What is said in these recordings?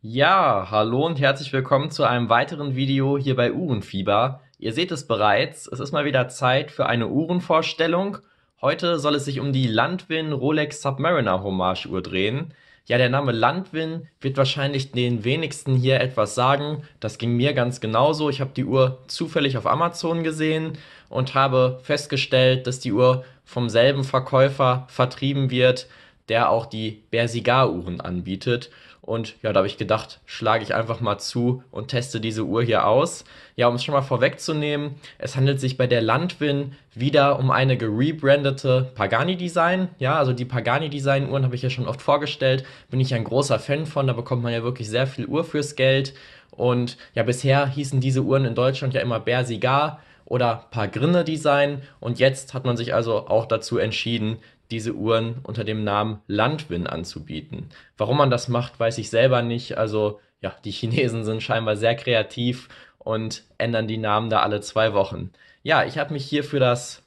Ja, hallo und herzlich willkommen zu einem weiteren Video hier bei Uhrenfieber. Ihr seht es bereits, es ist mal wieder Zeit für eine Uhrenvorstellung. Heute soll es sich um die Landwin Rolex Submariner Hommage Uhr drehen. Ja, der Name Landwin wird wahrscheinlich den wenigsten hier etwas sagen. Das ging mir ganz genauso. Ich habe die Uhr zufällig auf Amazon gesehen und habe festgestellt, dass die Uhr vom selben Verkäufer vertrieben wird, der auch die Bersigar-Uhren anbietet. Und ja, da habe ich gedacht, schlage ich einfach mal zu und teste diese Uhr hier aus. Ja, um es schon mal vorwegzunehmen, es handelt sich bei der Landwin wieder um eine gerebrandete Pagani-Design. Ja, also die Pagani-Design-Uhren habe ich ja schon oft vorgestellt. Bin ich ein großer Fan von, da bekommt man ja wirklich sehr viel Uhr fürs Geld. Und ja, bisher hießen diese Uhren in Deutschland ja immer Bersigar oder Pagrinne Design. Und jetzt hat man sich also auch dazu entschieden, diese Uhren unter dem Namen Landwin anzubieten. Warum man das macht, weiß ich selber nicht. Also ja, die Chinesen sind scheinbar sehr kreativ und ändern die Namen da alle zwei Wochen. Ja, ich habe mich hier für das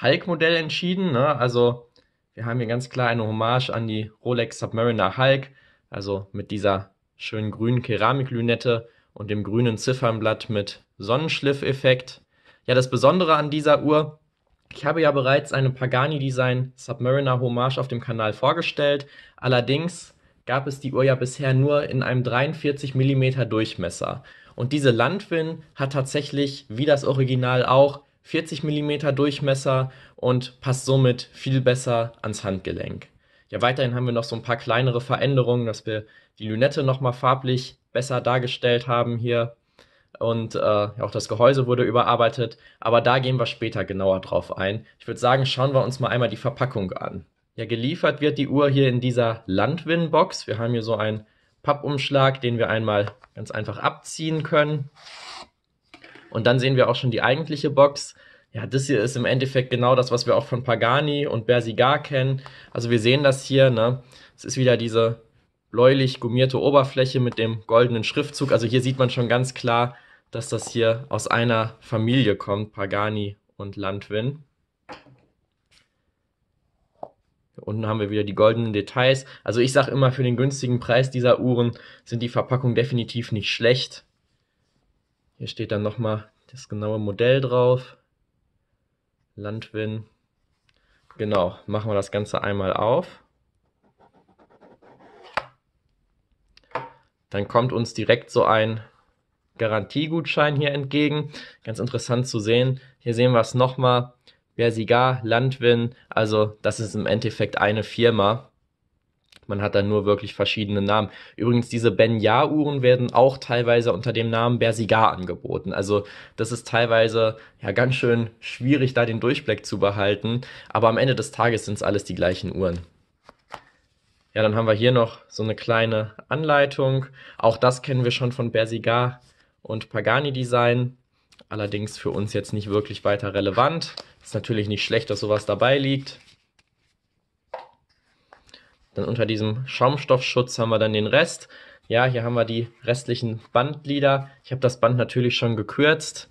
Hulk-Modell entschieden. Ne? Also wir haben hier ganz klar eine Hommage an die Rolex Submariner Hulk, also mit dieser schönen grünen Keramiklünette und dem grünen Ziffernblatt mit Sonnenschliff-Effekt. Ja, das Besondere an dieser Uhr ich habe ja bereits eine Pagani Design Submariner Hommage auf dem Kanal vorgestellt. Allerdings gab es die Uhr ja bisher nur in einem 43 mm Durchmesser. Und diese Landwin hat tatsächlich, wie das Original auch, 40 mm Durchmesser und passt somit viel besser ans Handgelenk. Ja, weiterhin haben wir noch so ein paar kleinere Veränderungen, dass wir die Lünette nochmal farblich besser dargestellt haben hier und äh, auch das Gehäuse wurde überarbeitet, aber da gehen wir später genauer drauf ein. Ich würde sagen, schauen wir uns mal einmal die Verpackung an. Ja, geliefert wird die Uhr hier in dieser Landwin-Box. Wir haben hier so einen Pappumschlag, den wir einmal ganz einfach abziehen können. Und dann sehen wir auch schon die eigentliche Box. Ja, das hier ist im Endeffekt genau das, was wir auch von Pagani und Bersigar kennen. Also wir sehen das hier, ne? Es ist wieder diese bläulich gummierte Oberfläche mit dem goldenen Schriftzug. Also hier sieht man schon ganz klar, dass das hier aus einer Familie kommt, Pagani und Landwin. Hier unten haben wir wieder die goldenen Details. Also ich sage immer, für den günstigen Preis dieser Uhren sind die Verpackungen definitiv nicht schlecht. Hier steht dann nochmal das genaue Modell drauf. Landwin. Genau, machen wir das Ganze einmal auf. Dann kommt uns direkt so ein Garantiegutschein hier entgegen. Ganz interessant zu sehen. Hier sehen wir es nochmal. Bersigar, Landwin, also das ist im Endeffekt eine Firma. Man hat dann nur wirklich verschiedene Namen. Übrigens, diese Ben-Yah-Uhren werden auch teilweise unter dem Namen Bersigar angeboten. Also das ist teilweise ja ganz schön schwierig, da den Durchblick zu behalten. Aber am Ende des Tages sind es alles die gleichen Uhren. Ja, dann haben wir hier noch so eine kleine Anleitung. Auch das kennen wir schon von Bersigar und Pagani Design. Allerdings für uns jetzt nicht wirklich weiter relevant. Ist natürlich nicht schlecht, dass sowas dabei liegt. Dann unter diesem Schaumstoffschutz haben wir dann den Rest. Ja, hier haben wir die restlichen Bandglieder. Ich habe das Band natürlich schon gekürzt,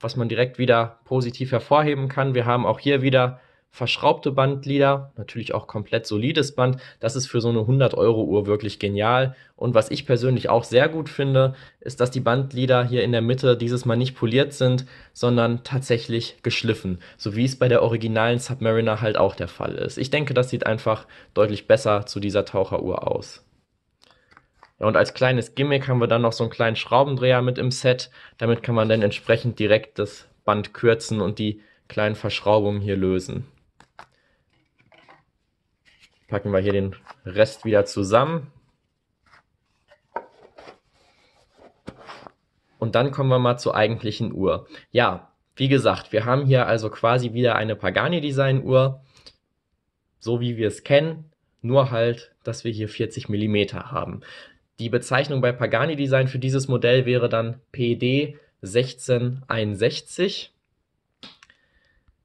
was man direkt wieder positiv hervorheben kann. Wir haben auch hier wieder verschraubte Bandglieder, natürlich auch komplett solides Band. Das ist für so eine 100 Euro Uhr wirklich genial. Und was ich persönlich auch sehr gut finde, ist, dass die Bandglieder hier in der Mitte dieses Mal nicht poliert sind, sondern tatsächlich geschliffen. So wie es bei der originalen Submariner halt auch der Fall ist. Ich denke, das sieht einfach deutlich besser zu dieser Taucheruhr aus. Ja, und als kleines Gimmick haben wir dann noch so einen kleinen Schraubendreher mit im Set. Damit kann man dann entsprechend direkt das Band kürzen und die kleinen Verschraubungen hier lösen packen wir hier den Rest wieder zusammen. Und dann kommen wir mal zur eigentlichen Uhr. Ja, wie gesagt, wir haben hier also quasi wieder eine Pagani Design Uhr, so wie wir es kennen, nur halt, dass wir hier 40 mm haben. Die Bezeichnung bei Pagani Design für dieses Modell wäre dann PD 1661.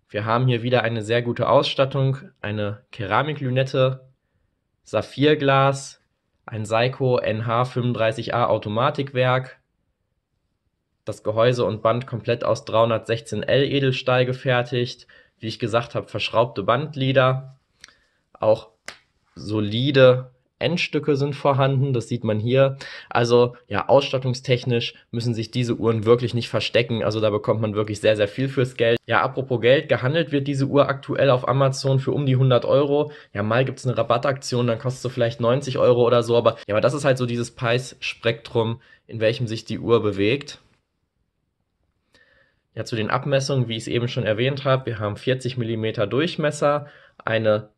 Wir haben hier wieder eine sehr gute Ausstattung, eine Keramiklünette, Saphirglas, ein Seiko NH35A Automatikwerk, das Gehäuse und Band komplett aus 316L Edelstahl gefertigt, wie ich gesagt habe, verschraubte Bandglieder, auch solide Endstücke sind vorhanden, das sieht man hier. Also ja, ausstattungstechnisch müssen sich diese Uhren wirklich nicht verstecken. Also da bekommt man wirklich sehr, sehr viel fürs Geld. Ja, apropos Geld, gehandelt wird diese Uhr aktuell auf Amazon für um die 100 Euro. Ja, mal gibt's eine Rabattaktion, dann kostet sie vielleicht 90 Euro oder so. Aber ja, aber das ist halt so dieses Preisspektrum, in welchem sich die Uhr bewegt. Ja, zu den Abmessungen, wie ich es eben schon erwähnt habe, wir haben 40 mm Durchmesser, eine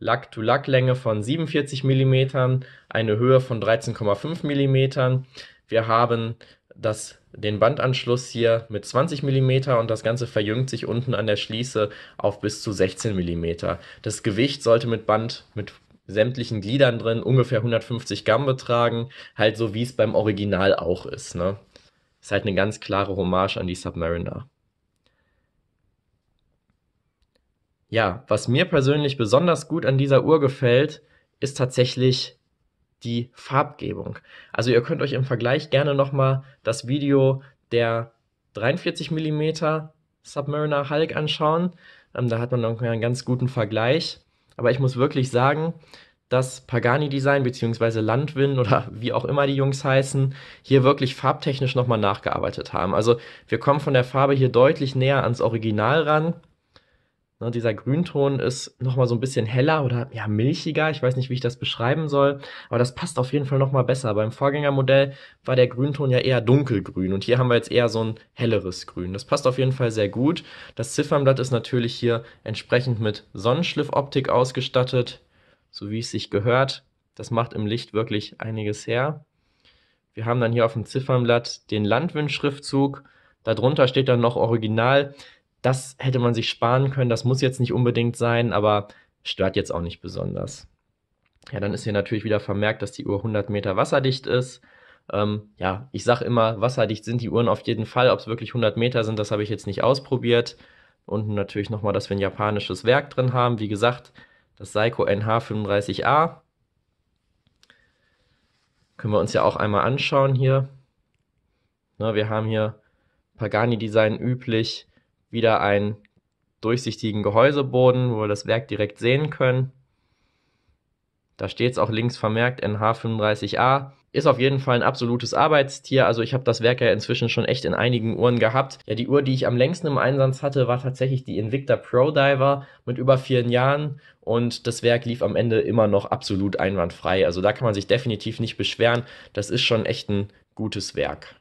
Lack-to-Lack-Länge von 47 mm, eine Höhe von 13,5 mm. Wir haben das, den Bandanschluss hier mit 20 mm und das Ganze verjüngt sich unten an der Schließe auf bis zu 16 mm. Das Gewicht sollte mit Band mit sämtlichen Gliedern drin ungefähr 150 Gramm betragen, halt so wie es beim Original auch ist. Ne? Ist halt eine ganz klare Hommage an die Submariner. Ja, was mir persönlich besonders gut an dieser Uhr gefällt, ist tatsächlich die Farbgebung. Also ihr könnt euch im Vergleich gerne nochmal das Video der 43 mm Submariner Hulk anschauen. Ähm, da hat man noch einen ganz guten Vergleich. Aber ich muss wirklich sagen, das Pagani-Design beziehungsweise Landwind oder wie auch immer die Jungs heißen, hier wirklich farbtechnisch nochmal nachgearbeitet haben. Also wir kommen von der Farbe hier deutlich näher ans Original ran. Ne, dieser Grünton ist nochmal so ein bisschen heller oder ja milchiger. Ich weiß nicht, wie ich das beschreiben soll, aber das passt auf jeden Fall nochmal besser. Beim Vorgängermodell war der Grünton ja eher dunkelgrün und hier haben wir jetzt eher so ein helleres Grün. Das passt auf jeden Fall sehr gut. Das Ziffernblatt ist natürlich hier entsprechend mit Sonnenschliffoptik ausgestattet, so wie es sich gehört. Das macht im Licht wirklich einiges her. Wir haben dann hier auf dem Ziffernblatt den Landwind-Schriftzug. Darunter steht dann noch Original das hätte man sich sparen können. Das muss jetzt nicht unbedingt sein, aber stört jetzt auch nicht besonders. Ja, dann ist hier natürlich wieder vermerkt, dass die Uhr 100 Meter wasserdicht ist. Ähm, ja, ich sage immer, wasserdicht sind die Uhren auf jeden Fall. Ob es wirklich 100 Meter sind, das habe ich jetzt nicht ausprobiert. Unten natürlich nochmal, dass wir ein japanisches Werk drin haben. Wie gesagt, das Seiko NH35A. Können wir uns ja auch einmal anschauen hier. Na, wir haben hier Pagani-Design üblich wieder einen durchsichtigen Gehäuseboden, wo wir das Werk direkt sehen können. Da steht es auch links vermerkt NH35A. Ist auf jeden Fall ein absolutes Arbeitstier. Also ich habe das Werk ja inzwischen schon echt in einigen Uhren gehabt. Ja, die Uhr, die ich am längsten im Einsatz hatte, war tatsächlich die Invicta Pro Diver mit über vier Jahren. Und das Werk lief am Ende immer noch absolut einwandfrei. Also da kann man sich definitiv nicht beschweren. Das ist schon echt ein gutes Werk.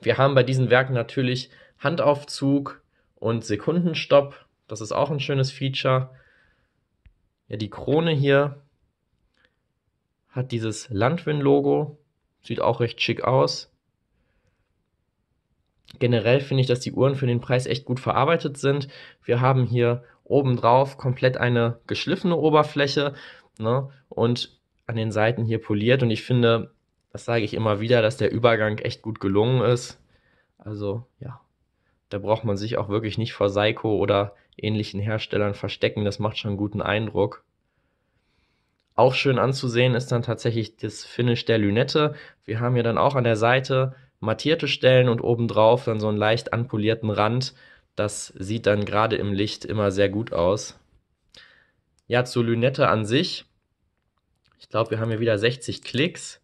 Wir haben bei diesen Werken natürlich Handaufzug und Sekundenstopp. Das ist auch ein schönes Feature. Ja, die Krone hier hat dieses Landwind-Logo. Sieht auch recht schick aus. Generell finde ich, dass die Uhren für den Preis echt gut verarbeitet sind. Wir haben hier obendrauf komplett eine geschliffene Oberfläche ne, und an den Seiten hier poliert. Und ich finde, das sage ich immer wieder, dass der Übergang echt gut gelungen ist. Also ja, da braucht man sich auch wirklich nicht vor Seiko oder ähnlichen Herstellern verstecken. Das macht schon einen guten Eindruck. Auch schön anzusehen ist dann tatsächlich das Finish der Lünette. Wir haben hier dann auch an der Seite mattierte Stellen und obendrauf dann so einen leicht anpolierten Rand. Das sieht dann gerade im Licht immer sehr gut aus. Ja, zur Lünette an sich. Ich glaube, wir haben hier wieder 60 Klicks.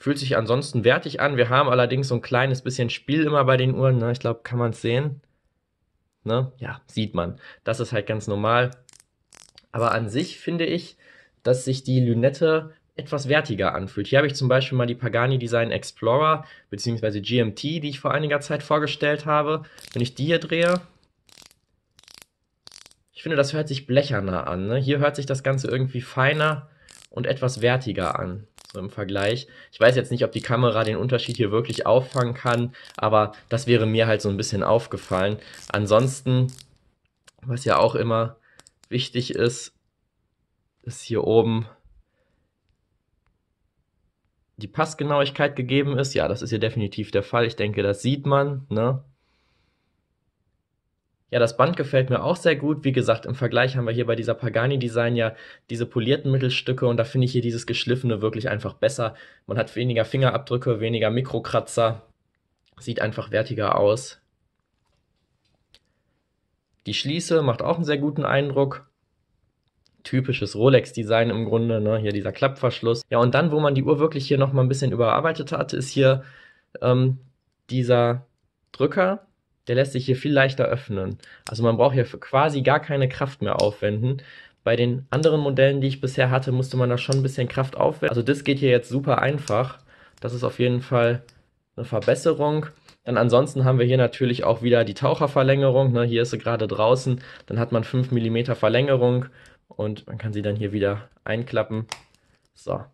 Fühlt sich ansonsten wertig an. Wir haben allerdings so ein kleines bisschen Spiel immer bei den Uhren. Ne? Ich glaube, kann man es sehen. Ne? Ja, sieht man. Das ist halt ganz normal. Aber an sich finde ich, dass sich die Lünette etwas wertiger anfühlt. Hier habe ich zum Beispiel mal die Pagani Design Explorer bzw. GMT, die ich vor einiger Zeit vorgestellt habe. Wenn ich die hier drehe, ich finde, das hört sich blecherner an. Ne? Hier hört sich das Ganze irgendwie feiner und etwas wertiger an so im Vergleich. Ich weiß jetzt nicht, ob die Kamera den Unterschied hier wirklich auffangen kann, aber das wäre mir halt so ein bisschen aufgefallen. Ansonsten, was ja auch immer wichtig ist, ist hier oben die Passgenauigkeit gegeben ist. Ja, das ist hier definitiv der Fall. Ich denke, das sieht man. Ne? Ja, das Band gefällt mir auch sehr gut. Wie gesagt, im Vergleich haben wir hier bei dieser Pagani Design ja diese polierten Mittelstücke und da finde ich hier dieses geschliffene wirklich einfach besser. Man hat weniger Fingerabdrücke, weniger Mikrokratzer, sieht einfach wertiger aus. Die Schließe macht auch einen sehr guten Eindruck. Typisches Rolex-Design im Grunde, ne? hier dieser Klappverschluss. Ja, und dann, wo man die Uhr wirklich hier nochmal ein bisschen überarbeitet hat, ist hier ähm, dieser Drücker, der lässt sich hier viel leichter öffnen. Also man braucht hier quasi gar keine Kraft mehr aufwenden. Bei den anderen Modellen, die ich bisher hatte, musste man da schon ein bisschen Kraft aufwenden. Also das geht hier jetzt super einfach. Das ist auf jeden Fall eine Verbesserung. Dann ansonsten haben wir hier natürlich auch wieder die Taucherverlängerung. Ne, hier ist sie gerade draußen. Dann hat man 5 mm Verlängerung und man kann sie dann hier wieder einklappen. So,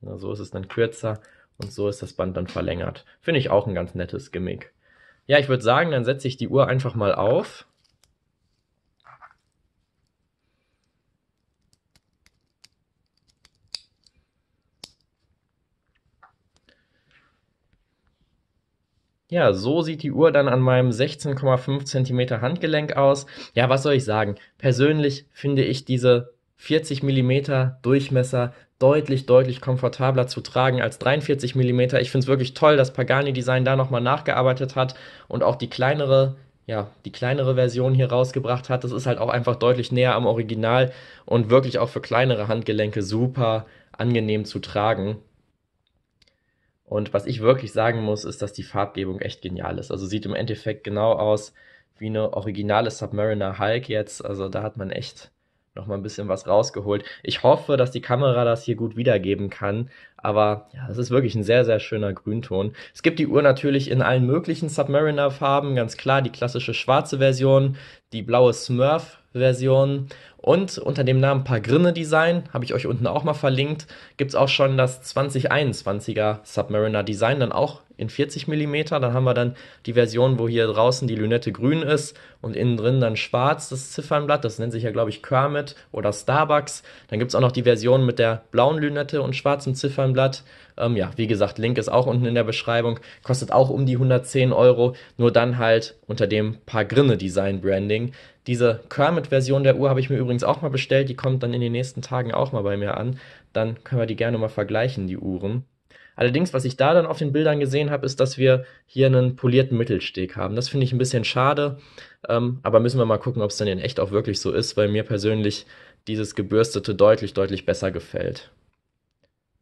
Na, so ist es dann kürzer und so ist das Band dann verlängert. Finde ich auch ein ganz nettes Gimmick. Ja, ich würde sagen, dann setze ich die Uhr einfach mal auf. Ja, so sieht die Uhr dann an meinem 16,5 cm Handgelenk aus. Ja, was soll ich sagen? Persönlich finde ich diese 40 mm Durchmesser deutlich, deutlich komfortabler zu tragen als 43 mm. Ich finde es wirklich toll, dass Pagani Design da nochmal nachgearbeitet hat und auch die kleinere ja, die kleinere Version hier rausgebracht hat. Das ist halt auch einfach deutlich näher am Original und wirklich auch für kleinere Handgelenke super angenehm zu tragen. Und was ich wirklich sagen muss, ist, dass die Farbgebung echt genial ist. Also sieht im Endeffekt genau aus wie eine originale Submariner Hulk jetzt. Also da hat man echt noch mal ein bisschen was rausgeholt. Ich hoffe, dass die Kamera das hier gut wiedergeben kann. Aber ja, es ist wirklich ein sehr, sehr schöner Grünton. Es gibt die Uhr natürlich in allen möglichen Submariner-Farben. Ganz klar die klassische schwarze Version, die blaue Smurf-Version und unter dem Namen Pagrinne Design, habe ich euch unten auch mal verlinkt, gibt es auch schon das 2021er Submariner Design, dann auch in 40 mm. Dann haben wir dann die Version, wo hier draußen die Lünette grün ist und innen drin dann schwarz das Ziffernblatt. Das nennt sich ja, glaube ich, Kermit oder Starbucks. Dann gibt es auch noch die Version mit der blauen Lünette und schwarzem Ziffernblatt. Ähm, ja, wie gesagt, Link ist auch unten in der Beschreibung. Kostet auch um die 110 Euro, nur dann halt unter dem Pagrinne Design Branding. Diese Kermit-Version der Uhr habe ich mir übrigens auch mal bestellt. Die kommt dann in den nächsten Tagen auch mal bei mir an. Dann können wir die gerne mal vergleichen, die Uhren. Allerdings, was ich da dann auf den Bildern gesehen habe, ist, dass wir hier einen polierten Mittelsteg haben. Das finde ich ein bisschen schade, ähm, aber müssen wir mal gucken, ob es dann in echt auch wirklich so ist, weil mir persönlich dieses gebürstete deutlich, deutlich besser gefällt.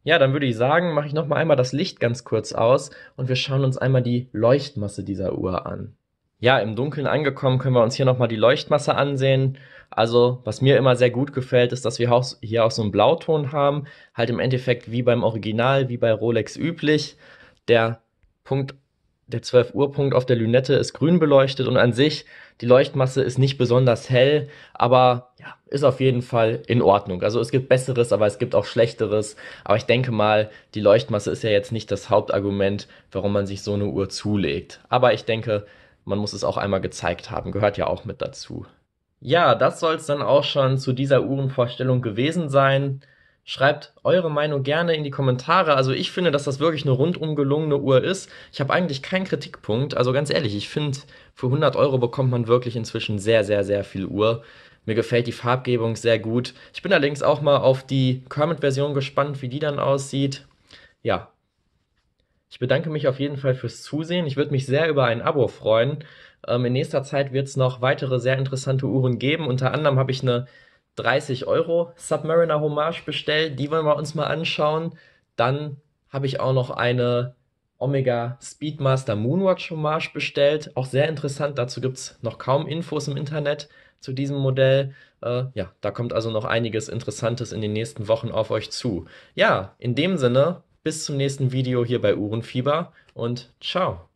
Ja, dann würde ich sagen, mache ich nochmal einmal das Licht ganz kurz aus und wir schauen uns einmal die Leuchtmasse dieser Uhr an. Ja, im Dunkeln angekommen können wir uns hier nochmal die Leuchtmasse ansehen. Also, was mir immer sehr gut gefällt, ist, dass wir hier auch so einen Blauton haben. Halt im Endeffekt wie beim Original, wie bei Rolex üblich. Der Punkt, der 12 Uhr Punkt auf der Lünette ist grün beleuchtet und an sich, die Leuchtmasse ist nicht besonders hell, aber ja, ist auf jeden Fall in Ordnung. Also es gibt Besseres, aber es gibt auch Schlechteres. Aber ich denke mal, die Leuchtmasse ist ja jetzt nicht das Hauptargument, warum man sich so eine Uhr zulegt. Aber ich denke, man muss es auch einmal gezeigt haben, gehört ja auch mit dazu. Ja, das soll es dann auch schon zu dieser Uhrenvorstellung gewesen sein. Schreibt eure Meinung gerne in die Kommentare. Also ich finde, dass das wirklich eine rundum gelungene Uhr ist. Ich habe eigentlich keinen Kritikpunkt. Also ganz ehrlich, ich finde, für 100 Euro bekommt man wirklich inzwischen sehr, sehr, sehr viel Uhr. Mir gefällt die Farbgebung sehr gut. Ich bin allerdings auch mal auf die Kermit-Version gespannt, wie die dann aussieht. Ja, ich bedanke mich auf jeden Fall fürs Zusehen. Ich würde mich sehr über ein Abo freuen. Ähm, in nächster Zeit wird es noch weitere sehr interessante Uhren geben. Unter anderem habe ich eine 30 Euro Submariner Hommage bestellt. Die wollen wir uns mal anschauen. Dann habe ich auch noch eine Omega Speedmaster Moonwatch Hommage bestellt. Auch sehr interessant. Dazu gibt es noch kaum Infos im Internet zu diesem Modell. Äh, ja, da kommt also noch einiges Interessantes in den nächsten Wochen auf euch zu. Ja, in dem Sinne bis zum nächsten Video hier bei Uhrenfieber und ciao.